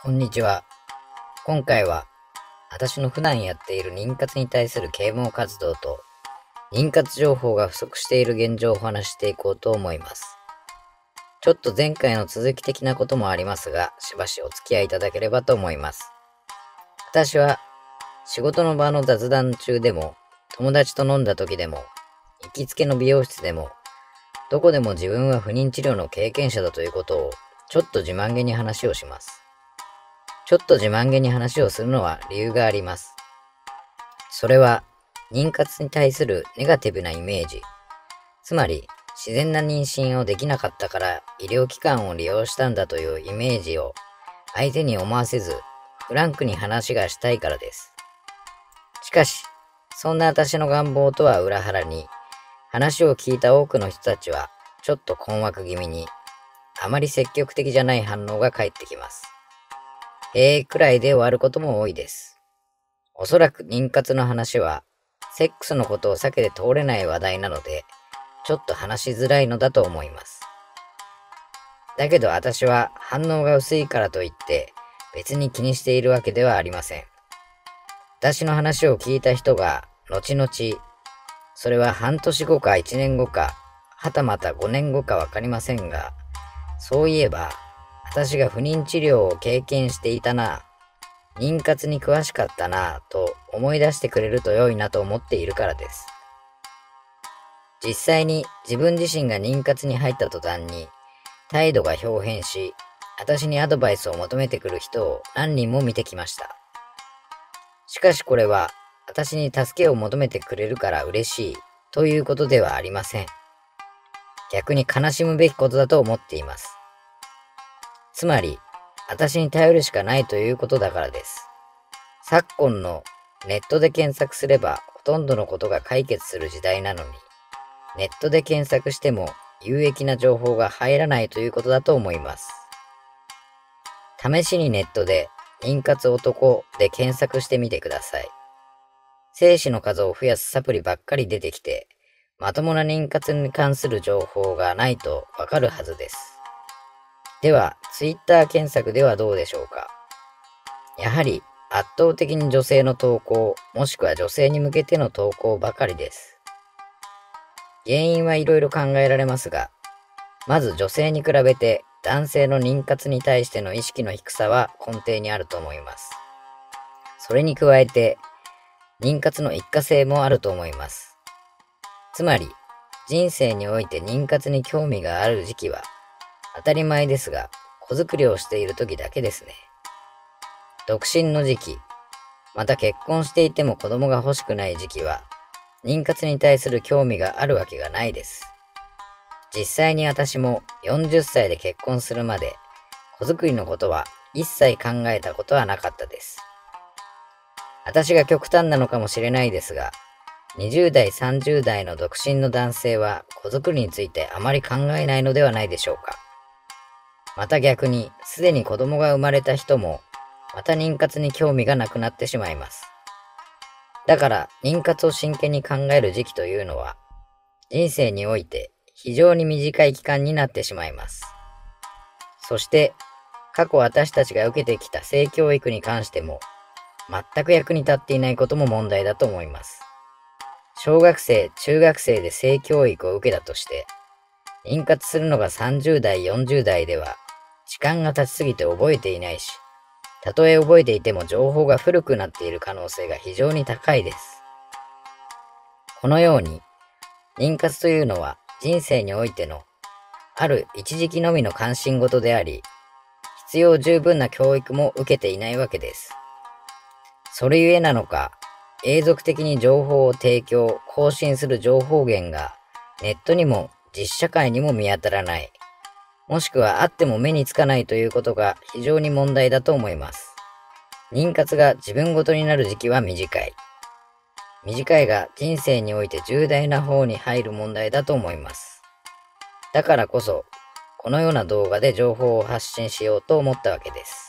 こんにちは。今回は、私の普段やっている妊活に対する啓蒙活動と、妊活情報が不足している現状をお話していこうと思います。ちょっと前回の続き的なこともありますが、しばしお付き合いいただければと思います。私は、仕事の場の雑談中でも、友達と飲んだ時でも、行きつけの美容室でも、どこでも自分は不妊治療の経験者だということを、ちょっと自慢げに話をします。ちょっと自慢げに話をするのは理由があります。それは、妊活に対するネガティブなイメージ。つまり、自然な妊娠をできなかったから医療機関を利用したんだというイメージを相手に思わせず、フランクに話がしたいからです。しかし、そんな私の願望とは裏腹に、話を聞いた多くの人たちは、ちょっと困惑気味に、あまり積極的じゃない反応が返ってきます。えくらいで終わることも多いです。おそらく妊活の話は、セックスのことを避けて通れない話題なので、ちょっと話しづらいのだと思います。だけど私は反応が薄いからといって別に気にしているわけではありません。私の話を聞いた人が後々、それは半年後か1年後か、はたまた5年後かわかりませんが、そういえば私が不妊治療を経験していたな、妊活に詳しかったな、と思い出してくれると良いなと思っているからです。実際に自分自身が妊活に入った途端に、態度が表変し、私にアドバイスを求めてくる人を何人も見てきました。しかしこれは、私に助けを求めてくれるから嬉しいということではありません。逆に悲しむべきことだと思っています。つまり、私に頼るしかないということだからです。昨今のネットで検索すればほとんどのことが解決する時代なのに、ネットで検索しても有益な情報が入らないということだと思います。試しにネットで妊活男で検索してみてください。精子の数を増やすサプリばっかり出てきて、まともな妊活に関する情報がないとわかるはずです。では、ツイッター検索ではどうでしょうか？やはり圧倒的に女性の投稿、もしくは女性に向けての投稿ばかりです。原因はいろいろ考えられますが、まず女性に比べて男性の妊活に対しての意識の低さは根底にあると思います。それに加えて、妊活の一過性もあると思います。つまり、人生において妊活に興味がある時期は当たり前ですが、子作りをしている時だけですね。独身の時期、また結婚していても子供が欲しくない時期は、妊活に対する興味があるわけがないです。実際に私も40歳で結婚するまで、子作りのことは一切考えたことはなかったです。私が極端なのかもしれないですが、20代30代の独身の男性は子作りについてあまり考えないのではないでしょうか。また逆に、すでに子供が生まれた人も、また妊活に興味がなくなってしまいます。だから、妊活を真剣に考える時期というのは、人生において非常に短い期間になってしまいます。そして、過去私たちが受けてきた性教育に関しても、全く役に立っていないことも問題だと思います。小学生、中学生で性教育を受けたとして、妊活するのが30代、40代では、時間が経ちすぎて覚えていないし、たとえ覚えていても情報が古くなっている可能性が非常に高いです。このように、妊活というのは人生においてのある一時期のみの関心事であり、必要十分な教育も受けていないわけです。それゆえなのか、永続的に情報を提供、更新する情報源がネットにも実社会にも見当たらない。もしくはあっても目につかないということが非常に問題だと思います。妊活が自分ごとになる時期は短い。短いが人生において重大な方に入る問題だと思います。だからこそ、このような動画で情報を発信しようと思ったわけです。